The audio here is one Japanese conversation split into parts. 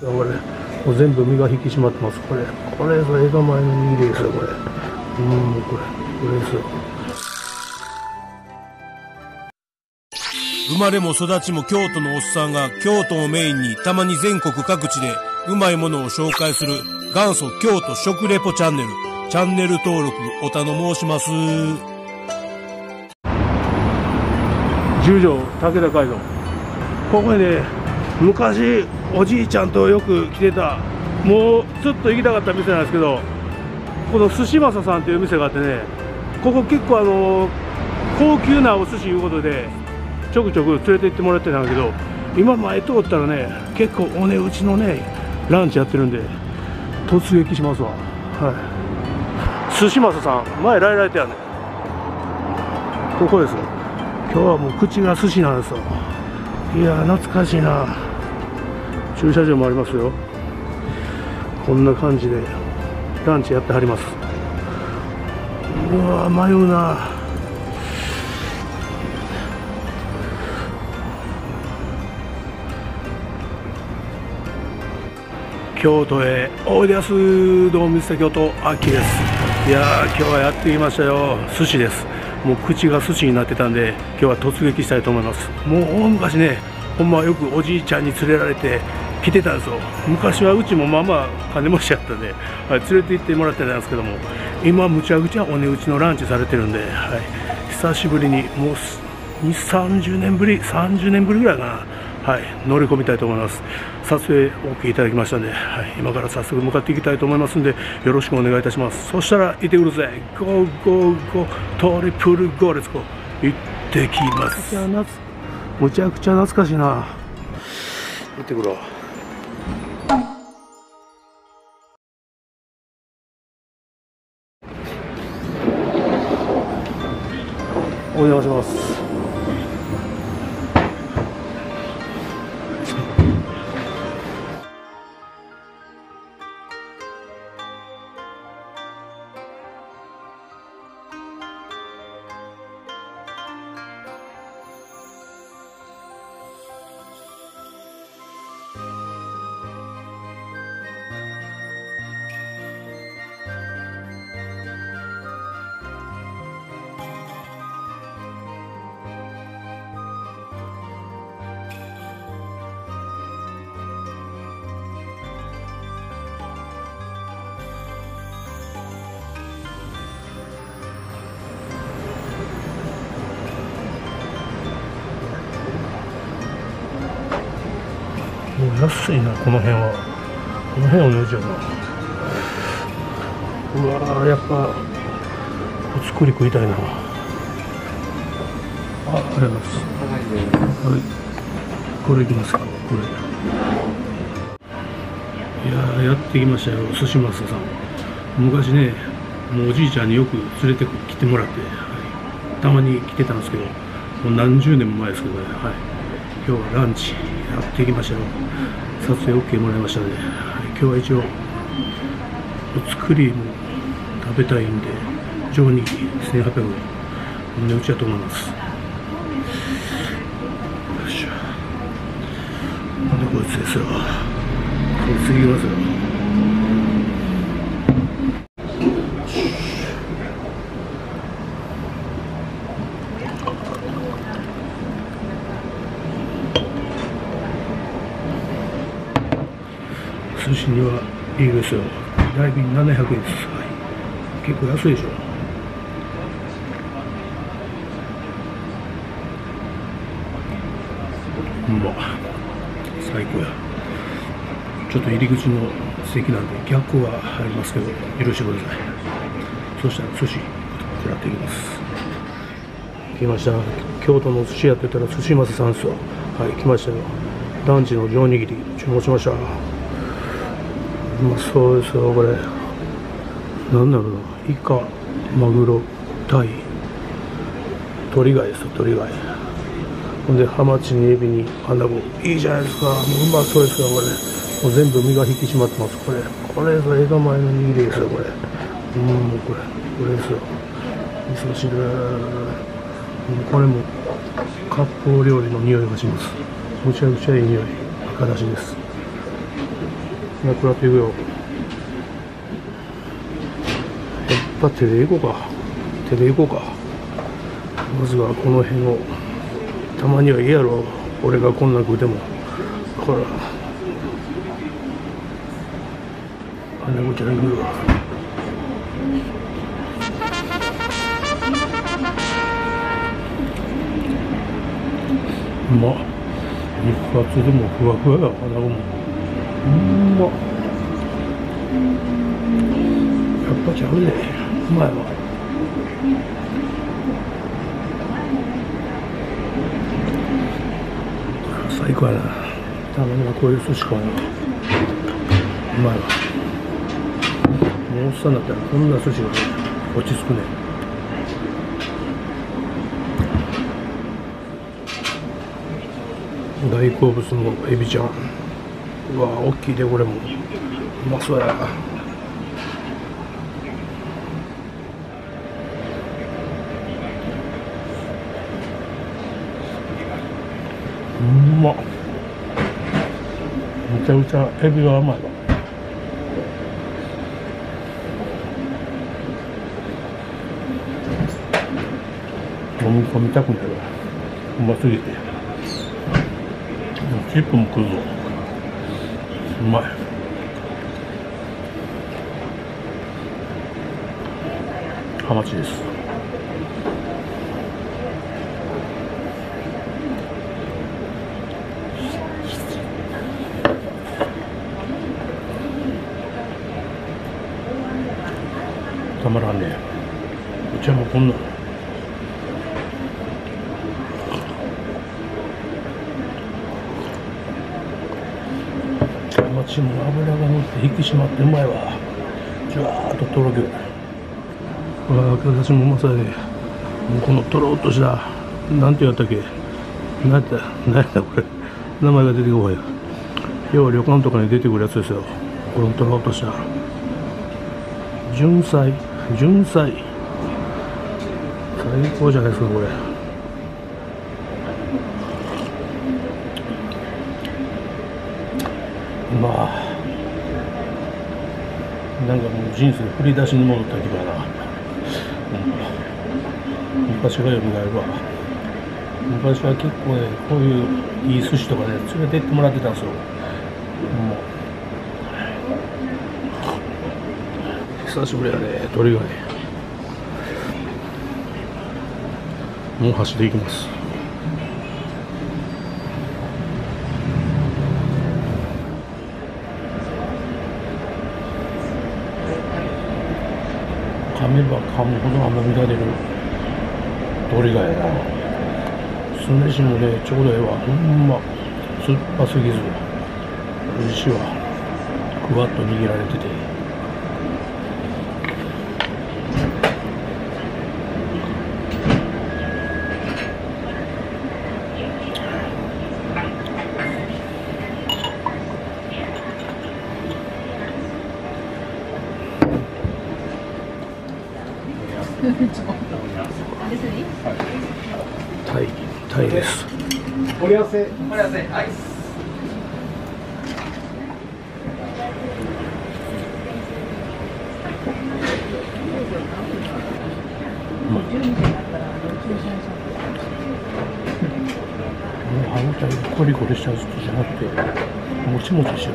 これもう全部身が引き締まってますこれこれぞ江戸前の握りですよこれうんこれこれですよ生まれも育ちも京都のおっさんが京都をメインにたまに全国各地でうまいものを紹介する元祖京都食レポチャンネル。チャンネル登録お頼申します。十条武田街道ここにね昔おじいちゃんとよく来てたもうずっと行きたかった店なんですけどこの寿司正さんっていう店があってねここ結構あの高級なお寿司いうことでちょくちょく連れて行ってもらってたんだけど今前通ったらね結構お値打ちのねランチやってるんで突撃しますわ。はい。寿司正さん前来られてやね。ここですよ。今日はもう口が寿司なんですよ。いや懐かしいな。駐車場もありますよ。こんな感じでランチやってはります。うわ迷うな。京都へおいでやす。どうもミスター京都秋です。いやー今日はやってきましたよ。寿司です。もう口が寿司になってたんで今日は突撃したいと思います。もう大昔ねほんまよくおじいちゃんに連れられて来てたんですよ。昔はうちもまあまあ金持ちやったんで、はい、連れて行ってもらってたんですけども今むちゃくちゃお値打ちのランチされてるんで、はい、久しぶりにもう2 30年ぶり30年ぶりぐらいかなはい、乗り込みたいと思います。撮影 OK いただきましたんで、はい、今から早速向かっていきたいと思いますんでよろしくお願いいたします。そしたら行ってくるぜ。 go go go triple go let's go 行ってきます。むちゃくちゃ懐かしいな。行ってくろうお安いなこの辺は。この辺同じやな。うわやっぱお作り食いたいな。あありがとうございます。はい。これいきますか。これ。いややってきましたよ。寿司マスさん。昔ねもうおじいちゃんによく連れてきてもらって、はい、たまに来てたんですけどもう何十年も前ですけどね。はい。今日はランチやってきましたよ。撮影 OK もらいましたね、今日は一応お作りも食べたいんで上に1800円値打ちだと思います。よいしょ。でこいつですよ。こいついきますよ。にはいいですよ大瓶700円です、はい、結構安いでしょ。うま最高や。ちょっと入り口の席なんで逆光は入りますけど許してください。そしたら寿司食らっていきます。来ました。京都の寿司屋って言ったら寿司マスさんですよはい来ましたよ。ランチの上握り注文しました。うまそうですよこれ。なんだろうな。イカマグロタイ。鳥貝ですよ鳥貝ほんでハマチにエビにアナゴいいじゃないですか。もううまそうですよこれ。もう全部身が引き締まってますこれ。これぞ江戸前の握りですよこれ。うんこれ。これですよ。味噌汁。これも割烹料理の匂いがします。むちゃくちゃいい匂い。赤だしです。なくなっていくよ。やっぱ手でいこうか。手でいこうか。まずはこの辺を。たまにはいいやろ。俺がこんな食うても。ほら。あんなことやるわうまっ。肉厚でもふわふわや穴子もうんま。やっぱちゃうね。うまいわ最高やな。たまにはこういう寿司かなうまいわもうおっさんだったらこんな寿司が落ち着くね。大好物のエビちゃん。うわ大きいでこれも。うまそうや。うまめちゃくちゃエビが甘いわ。飲み込みたくなるわ。うますぎて。チップも食うぞ。うまい。ハマチです。たまらんね。うちはもうこんな。チも脂が乗って引き締まってうまいわ。じゅわーっととろける。うわー形もうまそうやねもうこのとろっとしたなんて言ったっけ。何やった何やったこれ。名前が出てこない要は旅館とかに出てくるやつですよ。このとろっとした。純菜純菜。最高じゃないですかこれ。まあなんかもう人生振り出しに戻った気分な、うん、昔がよみがえるわ昔は結構ねこういういい寿司とかね連れてってもらってたんですよ。久しぶりやね鳥がね。もう走っていきます。噛めば噛むほど甘みが出る鳥がやな酢飯もねちょうどええわ。ほんま酸っぱすぎず美味しいわふわっと握られてて。タイタイです。盛り合わせ。盛り合わせ。アイス。もう歯応えがコリコリしたやつじゃなくてもちもちしてる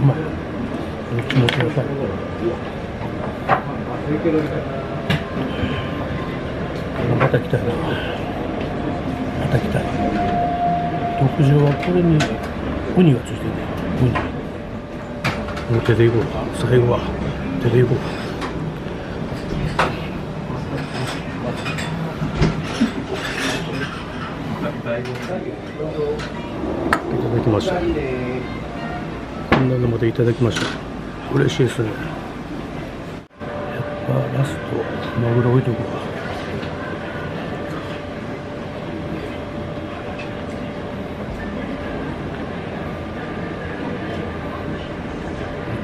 うまいもちもち野菜また来たい。なまた来たい。特上はこれにウニがついてる。ねウニ。もう手でいこうか最後は手でいこうかいただきましたこん。なのまでいただきました嬉しいですねやっぱラストマグロ置いとくわ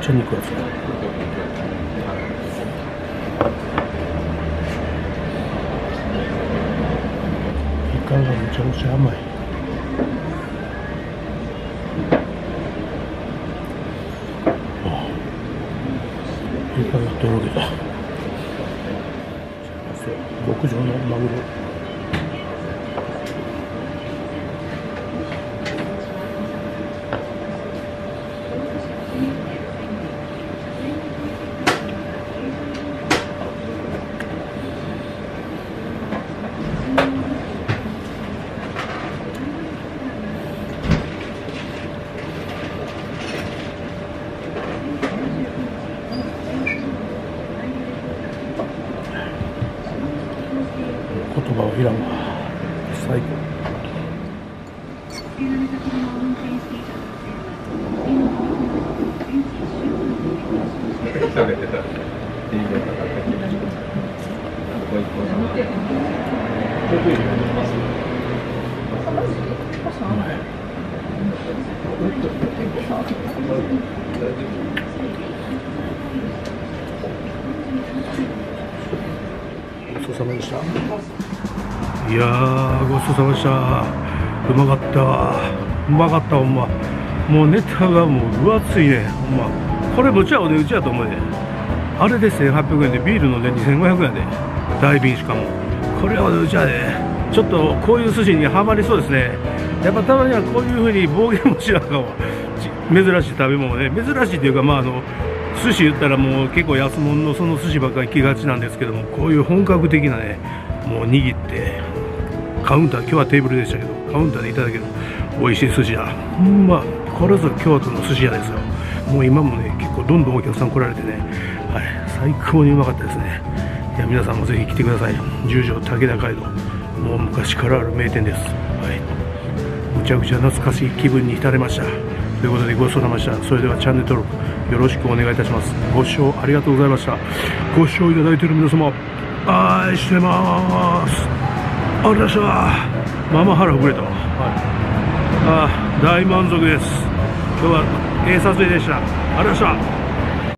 っちゃ肉厚だ。イカがめちゃくちゃ甘い。イカがとろけた。牧場のマグロ。食べてたって。いいね。ご一行ごちそうさまでしたいやーごちそうさまでしたうまかったわうまかったほんまもうネタがもう分厚いねほんまこれむちゃお値打ちやと思うねあれで1800円でビールのね2500円で。大瓶しかも。これはお値打ちやで。ちょっとこういう寿司にはまりそうですね。やっぱたまにはこういうふうに暴言もしなんかも珍しい食べ物ね。珍しいっていうかまああの寿司言ったらもう結構安物のその寿司ばっかり行きがちなんですけどもこういう本格的なねもう握ってカウンター今日はテーブルでしたけどカウンターでいただける美味しい寿司屋。ほんまこれぞ京都の寿司屋ですよ。もう今もね結構どんどんお客さん来られてねはい最高にうまかったですね。いや皆さんもぜひ来てください。十条武田街道もう昔からある名店です。はい。むちゃくちゃ懐かしい気分に浸れました。ということでごちそうさまでした。それではチャンネル登録よろしくお願いいたします。ご視聴ありがとうございました。ご視聴いただいている皆様愛してます。ありがとうございました。まあまあ腹膨れたわ、はい、あ大満足です。今日はええ撮影でした。ありがとうございました。